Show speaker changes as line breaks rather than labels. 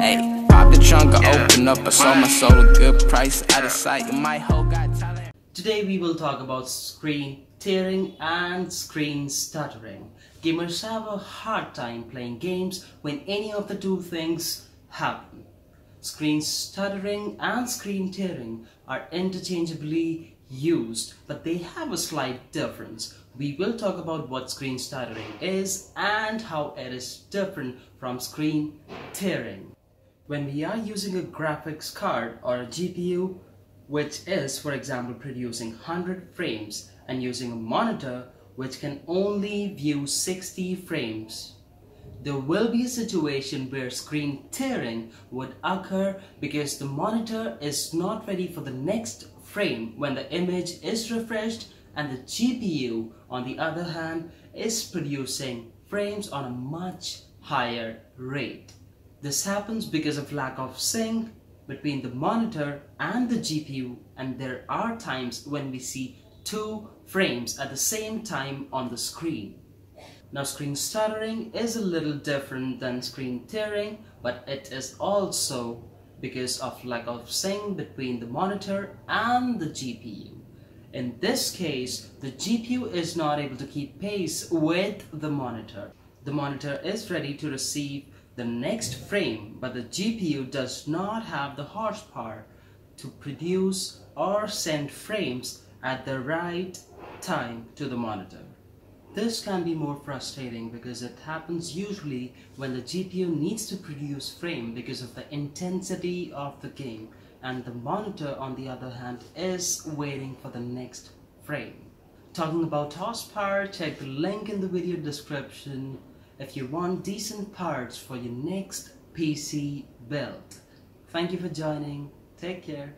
Hey, pop the trunk, I open up, I sold my soul a good price, out of sight, my whole got talent.
Today we will talk about screen tearing and screen stuttering. Gamers have a hard time playing games when any of the two things happen. Screen stuttering and screen tearing are interchangeably used, but they have a slight difference. We will talk about what screen stuttering is and how it is different from screen tearing. When we are using a graphics card or a GPU, which is for example producing 100 frames and using a monitor which can only view 60 frames. There will be a situation where screen tearing would occur because the monitor is not ready for the next frame when the image is refreshed and the GPU on the other hand is producing frames on a much higher rate. This happens because of lack of sync between the monitor and the GPU and there are times when we see two frames at the same time on the screen. Now screen stuttering is a little different than screen tearing but it is also because of lack of sync between the monitor and the GPU. In this case, the GPU is not able to keep pace with the monitor. The monitor is ready to receive the next frame, but the GPU does not have the horsepower to produce or send frames at the right time to the monitor. This can be more frustrating because it happens usually when the GPU needs to produce frame because of the intensity of the game and the monitor on the other hand is waiting for the next frame. Talking about horsepower, check the link in the video description if you want decent parts for your next PC build. Thank you for joining. Take care.